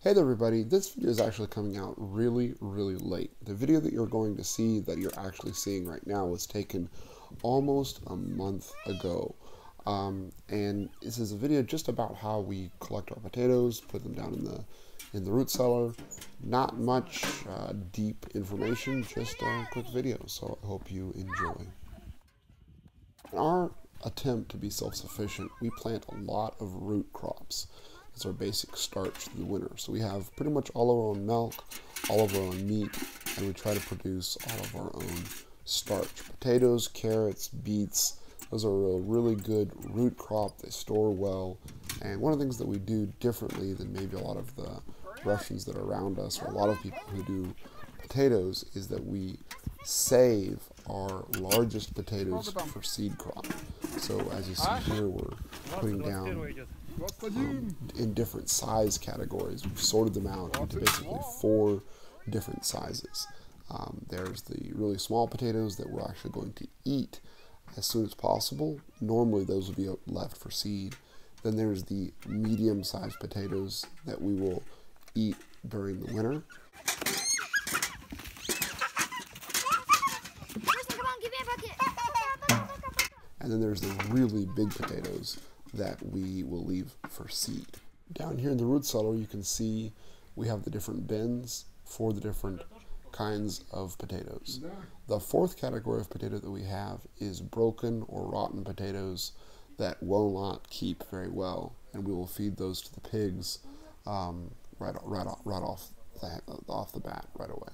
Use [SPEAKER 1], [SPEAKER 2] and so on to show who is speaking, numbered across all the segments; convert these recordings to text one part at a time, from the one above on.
[SPEAKER 1] Hey there everybody, this video is actually coming out really, really late. The video that you're going to see that you're actually seeing right now was taken almost a month ago. Um, and this is a video just about how we collect our potatoes, put them down in the in the root cellar. Not much uh, deep information, just a quick video, so I hope you enjoy. In our attempt to be self-sufficient, we plant a lot of root crops as our basic starch through the winter. So we have pretty much all of our own milk, all of our own meat, and we try to produce all of our own starch. Potatoes, carrots, beets, those are a really good root crop. They store well. And one of the things that we do differently than maybe a lot of the Russians that are around us, or a lot of people who do potatoes, is that we save our largest potatoes for seed crop. So as you see here, we're putting down um, in different size categories. We've sorted them out into basically four different sizes. Um, there's the really small potatoes that we're actually going to eat as soon as possible. Normally, those will be left for seed. Then there's the medium sized potatoes that we will eat during the winter. And then there's the really big potatoes that we will leave for seed. Down here in the root cellar, you can see we have the different bins for the different kinds of potatoes. The fourth category of potato that we have is broken or rotten potatoes that will not keep very well, and we will feed those to the pigs um, right, right, off, right off, the, off the bat right away.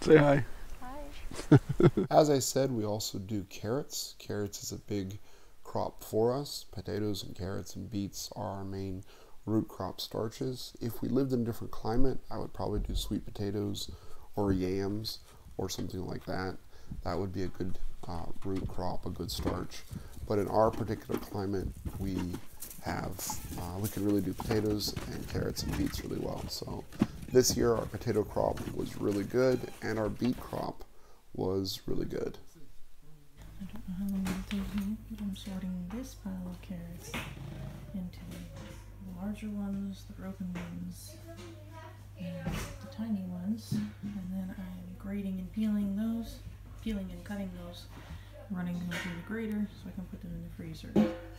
[SPEAKER 2] Say hi.
[SPEAKER 1] As I said, we also do carrots. Carrots is a big crop for us. Potatoes and carrots and beets are our main root crop starches. If we lived in a different climate, I would probably do sweet potatoes or yams or something like that. That would be a good uh, root crop, a good starch. But in our particular climate, we have uh, we can really do potatoes and carrots and beets really well. So this year our potato crop was really good, and our beet crop was really good.
[SPEAKER 3] I don't know how long it'll take me, but I'm sorting this pile of carrots into the larger ones, the broken ones, and the tiny ones. And then I'm grating and peeling those, peeling and cutting those, running them through the grater so I can put them in the freezer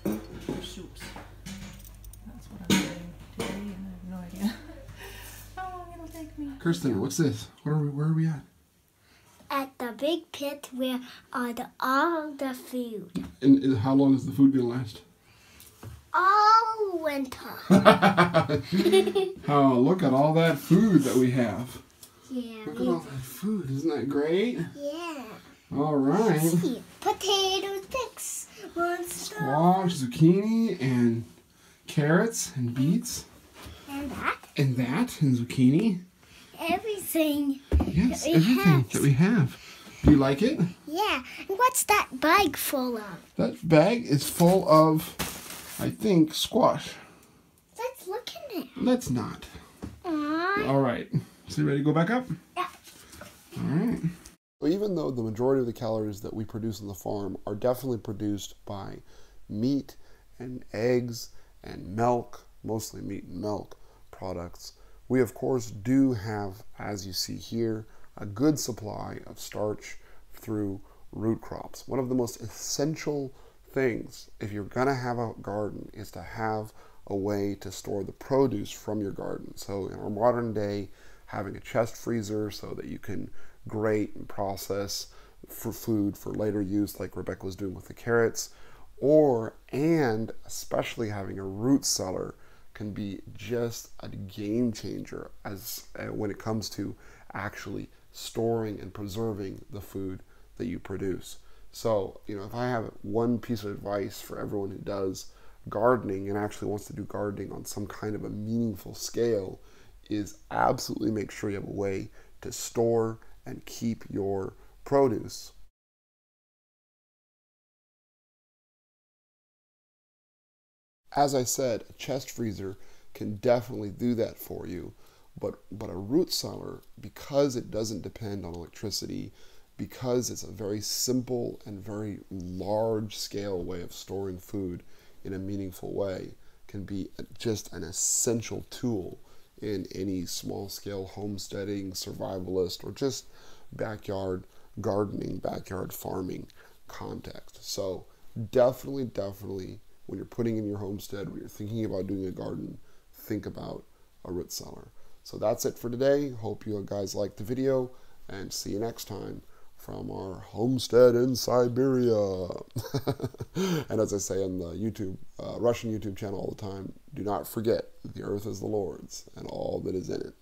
[SPEAKER 3] for soups. That's what I'm doing today, and I have no idea how long it'll take me.
[SPEAKER 2] Kirsten, what's this? Where are we, where are we at?
[SPEAKER 4] Big pit where are the, all the food.
[SPEAKER 2] And, how long is the food gonna last?
[SPEAKER 4] All winter.
[SPEAKER 2] oh, look at all that food that we have.
[SPEAKER 4] yeah.
[SPEAKER 2] Look at all that food. Isn't that great?
[SPEAKER 4] Yeah.
[SPEAKER 2] All right.
[SPEAKER 4] See, potato sticks. Monster.
[SPEAKER 2] Squash, zucchini, and carrots, and beets,
[SPEAKER 4] And that.
[SPEAKER 2] and that, and zucchini.
[SPEAKER 4] Everything.
[SPEAKER 2] Yes,
[SPEAKER 4] That we
[SPEAKER 2] everything
[SPEAKER 4] have.
[SPEAKER 2] that we have. Do you like it?
[SPEAKER 4] Yeah. And what's that bag full of?
[SPEAKER 2] That bag is full of, I think, squash.
[SPEAKER 4] Let's look in it.
[SPEAKER 2] Let's not.
[SPEAKER 4] Aww.
[SPEAKER 2] All right. So you ready to go back up?
[SPEAKER 4] Yeah.
[SPEAKER 2] All right.
[SPEAKER 1] So even though the majority of the calories that we produce on the farm are definitely produced by meat and eggs and milk, mostly meat and milk products, we of course do have, as you see here, a good supply of starch through root crops. One of the most essential things if you're going to have a garden is to have a way to store the produce from your garden. So in our modern day, having a chest freezer so that you can grate and process for food for later use like Rebecca was doing with the carrots or and especially having a root cellar can be just a game changer as uh, when it comes to actually storing and preserving the food that you produce. So, you know, if I have one piece of advice for everyone who does gardening and actually wants to do gardening on some kind of a meaningful scale is absolutely make sure you have a way to store and keep your produce. As I said, a chest freezer can definitely do that for you, but but a root cellar because it doesn't depend on electricity, because it's a very simple and very large scale way of storing food in a meaningful way can be just an essential tool in any small scale homesteading, survivalist, or just backyard gardening, backyard farming context. So, definitely, definitely, when you're putting in your homestead, when you're thinking about doing a garden, think about a root cellar. So, that's it for today. Hope you guys liked the video, and see you next time from our homestead in Siberia. and as I say on the YouTube, uh, Russian YouTube channel all the time, do not forget the earth is the Lord's and all that is in it.